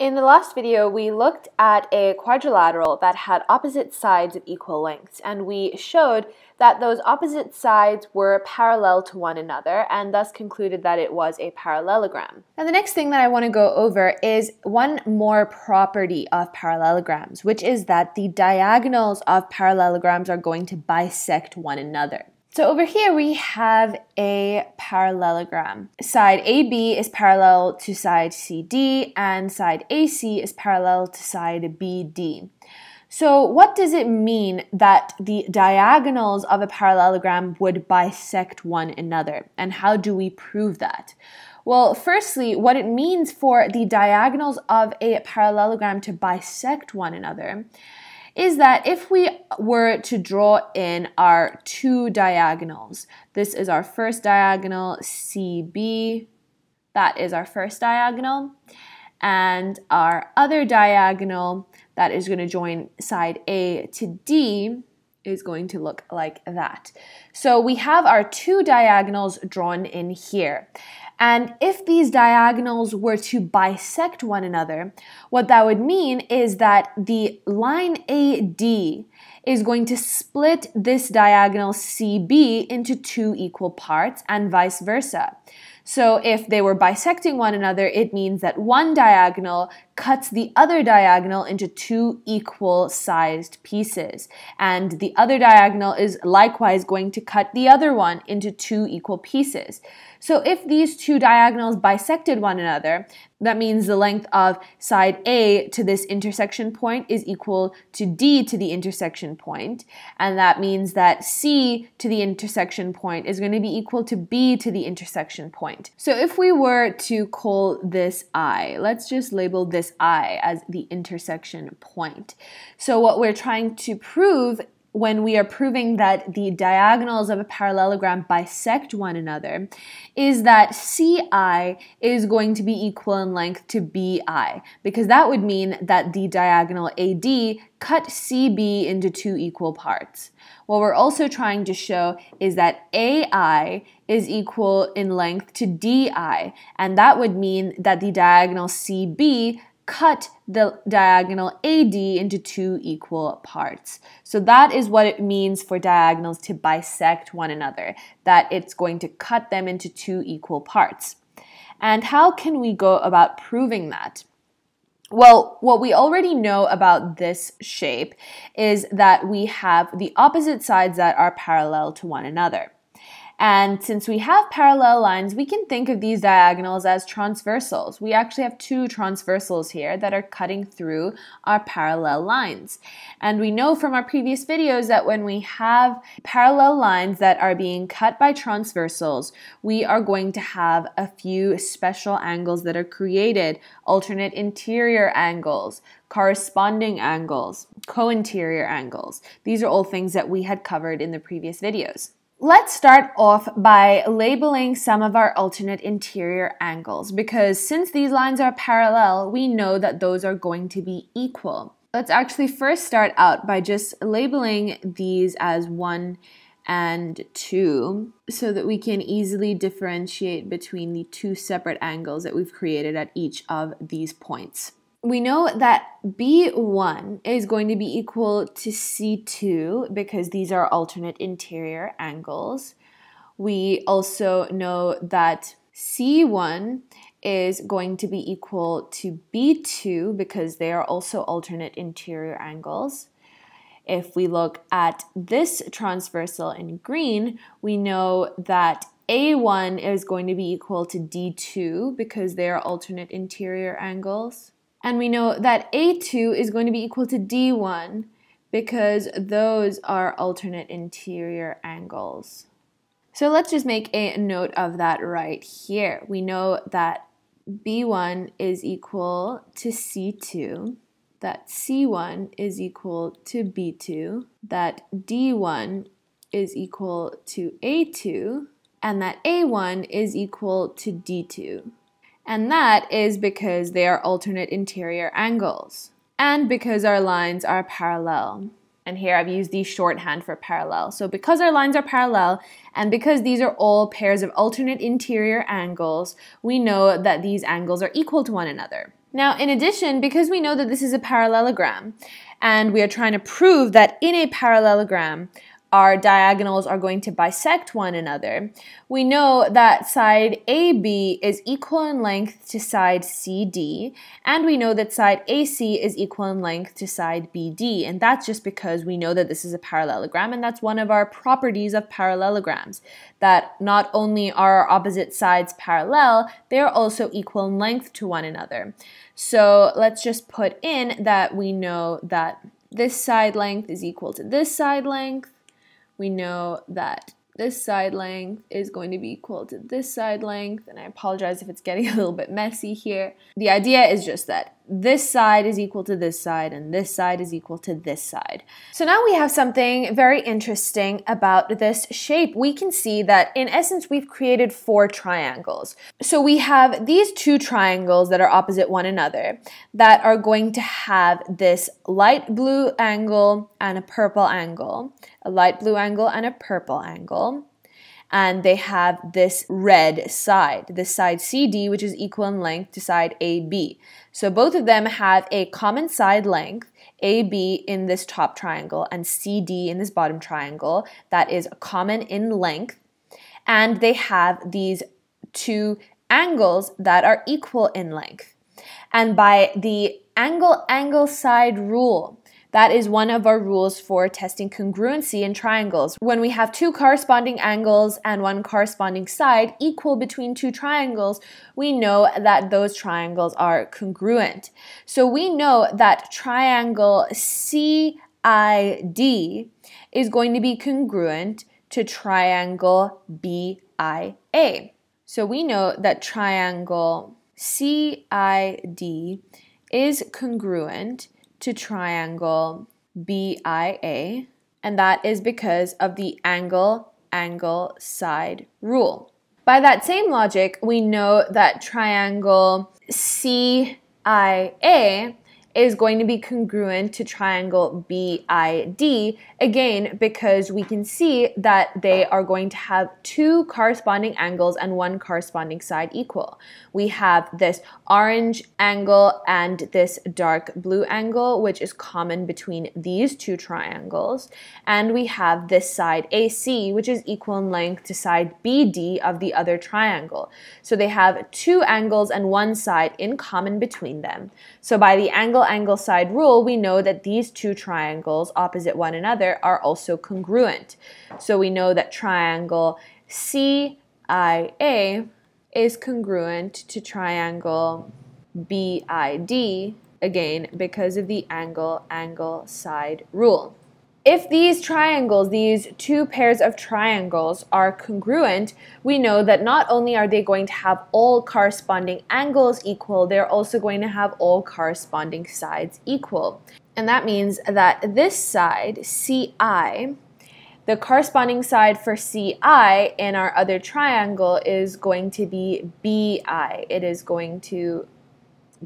In the last video, we looked at a quadrilateral that had opposite sides of equal lengths, and we showed that those opposite sides were parallel to one another, and thus concluded that it was a parallelogram. Now, the next thing that I want to go over is one more property of parallelograms, which is that the diagonals of parallelograms are going to bisect one another. So over here we have a parallelogram. Side AB is parallel to side CD and side AC is parallel to side BD. So what does it mean that the diagonals of a parallelogram would bisect one another? And how do we prove that? Well, firstly, what it means for the diagonals of a parallelogram to bisect one another is that if we were to draw in our two diagonals, this is our first diagonal, CB, that is our first diagonal, and our other diagonal that is going to join side A to D is going to look like that. So we have our two diagonals drawn in here. And if these diagonals were to bisect one another, what that would mean is that the line AD is going to split this diagonal CB into two equal parts and vice versa. So if they were bisecting one another, it means that one diagonal cuts the other diagonal into two equal sized pieces. And the other diagonal is likewise going to cut the other one into two equal pieces. So if these two diagonals bisected one another, that means the length of side A to this intersection point is equal to D to the intersection point, and that means that C to the intersection point is going to be equal to B to the intersection point. So if we were to call this I, let's just label this I as the intersection point. So what we're trying to prove when we are proving that the diagonals of a parallelogram bisect one another is that CI is going to be equal in length to BI, because that would mean that the diagonal AD cut CB into two equal parts. What we're also trying to show is that AI is equal in length to DI, and that would mean that the diagonal CB cut the diagonal AD into two equal parts. So that is what it means for diagonals to bisect one another, that it's going to cut them into two equal parts. And how can we go about proving that? Well, what we already know about this shape is that we have the opposite sides that are parallel to one another. And since we have parallel lines, we can think of these diagonals as transversals. We actually have two transversals here that are cutting through our parallel lines. And we know from our previous videos that when we have parallel lines that are being cut by transversals, we are going to have a few special angles that are created, alternate interior angles, corresponding angles, co-interior angles. These are all things that we had covered in the previous videos. Let's start off by labeling some of our alternate interior angles because since these lines are parallel, we know that those are going to be equal. Let's actually first start out by just labeling these as 1 and 2 so that we can easily differentiate between the two separate angles that we've created at each of these points we know that B1 is going to be equal to C2 because these are alternate interior angles. We also know that C1 is going to be equal to B2 because they are also alternate interior angles. If we look at this transversal in green, we know that A1 is going to be equal to D2 because they are alternate interior angles. And we know that A2 is going to be equal to D1 because those are alternate interior angles. So let's just make a note of that right here. We know that B1 is equal to C2, that C1 is equal to B2, that D1 is equal to A2, and that A1 is equal to D2 and that is because they are alternate interior angles, and because our lines are parallel. And here I've used the shorthand for parallel. So because our lines are parallel, and because these are all pairs of alternate interior angles, we know that these angles are equal to one another. Now, in addition, because we know that this is a parallelogram, and we are trying to prove that in a parallelogram, our diagonals are going to bisect one another, we know that side AB is equal in length to side CD, and we know that side AC is equal in length to side BD, and that's just because we know that this is a parallelogram, and that's one of our properties of parallelograms, that not only are our opposite sides parallel, they are also equal in length to one another. So let's just put in that we know that this side length is equal to this side length, we know that this side length is going to be equal to this side length, and I apologize if it's getting a little bit messy here. The idea is just that this side is equal to this side, and this side is equal to this side. So now we have something very interesting about this shape. We can see that in essence, we've created four triangles. So we have these two triangles that are opposite one another that are going to have this light blue angle and a purple angle a light blue angle and a purple angle. And they have this red side, this side CD, which is equal in length to side AB. So both of them have a common side length, AB in this top triangle and CD in this bottom triangle, that is common in length. And they have these two angles that are equal in length. And by the angle angle side rule, that is one of our rules for testing congruency in triangles. When we have two corresponding angles and one corresponding side equal between two triangles, we know that those triangles are congruent. So we know that triangle CID is going to be congruent to triangle BIA. So we know that triangle CID is congruent to triangle BIA, and that is because of the angle angle side rule. By that same logic, we know that triangle CIA is going to be congruent to triangle BID, again, because we can see that they are going to have two corresponding angles and one corresponding side equal. We have this orange angle and this dark blue angle, which is common between these two triangles. And we have this side AC, which is equal in length to side BD of the other triangle. So they have two angles and one side in common between them. So by the angle angle side rule, we know that these two triangles opposite one another are also congruent. So we know that triangle CIA is congruent to triangle BID, again, because of the angle angle side rule. If these triangles, these two pairs of triangles are congruent, we know that not only are they going to have all corresponding angles equal, they're also going to have all corresponding sides equal. And that means that this side, CI, the corresponding side for CI in our other triangle is going to be BI. It is going to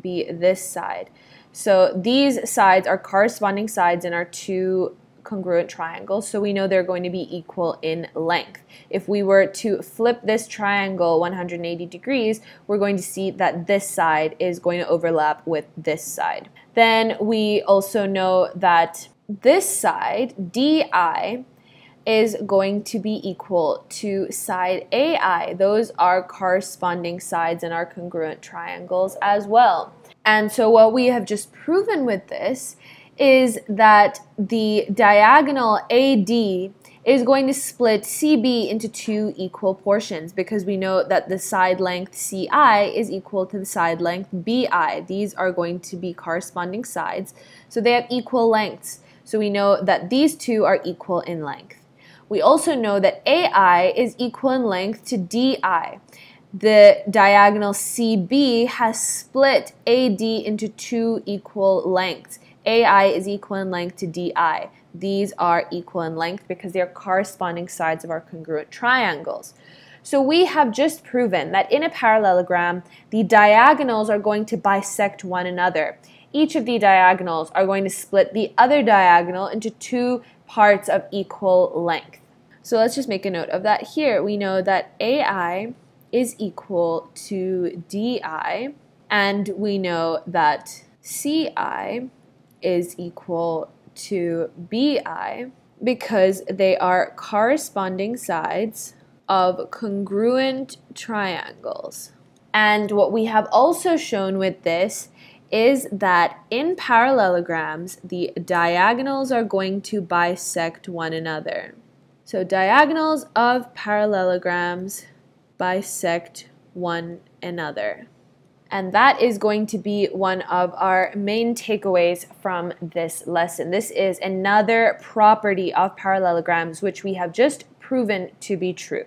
be this side. So these sides are corresponding sides in our two congruent triangles, so we know they're going to be equal in length. If we were to flip this triangle 180 degrees, we're going to see that this side is going to overlap with this side. Then we also know that this side, DI, is going to be equal to side AI. Those are corresponding sides in our congruent triangles as well. And so what we have just proven with this is that the diagonal AD is going to split CB into two equal portions because we know that the side length CI is equal to the side length BI. These are going to be corresponding sides, so they have equal lengths. So we know that these two are equal in length. We also know that AI is equal in length to DI. The diagonal CB has split AD into two equal lengths. AI is equal in length to DI. These are equal in length because they are corresponding sides of our congruent triangles. So we have just proven that in a parallelogram, the diagonals are going to bisect one another. each of the diagonals are going to split the other diagonal into two parts of equal length. So let's just make a note of that here. We know that AI is equal to DI, and we know that CI is equal to BI because they are corresponding sides of congruent triangles. And what we have also shown with this is that in parallelograms, the diagonals are going to bisect one another. So diagonals of parallelograms bisect one another. And that is going to be one of our main takeaways from this lesson. This is another property of parallelograms which we have just proven to be true.